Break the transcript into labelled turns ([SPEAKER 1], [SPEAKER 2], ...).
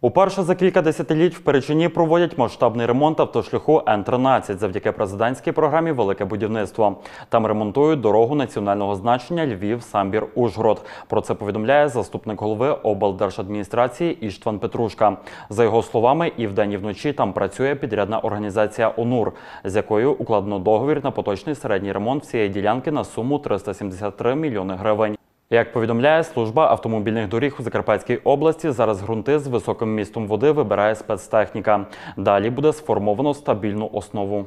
[SPEAKER 1] Уперше за кілька десятиліть в Перечині проводять масштабний ремонт автошляху Н-13 завдяки президентській програмі Велике будівництво. Там ремонтують дорогу національного значення Львів самбір Ужгород. Про це повідомляє заступник голови облдержадміністрації Іштван Петрушка. За його словами, і вдень, і вночі там працює підрядна організація ОНУР, з якою укладено договір на поточний середній ремонт всієї ділянки на суму 373 мільйони гривень. Як повідомляє служба автомобільних доріг у Закарпатській області, зараз ґрунти з високим містом води вибирає спецтехніка. Далі буде сформовано стабільну основу.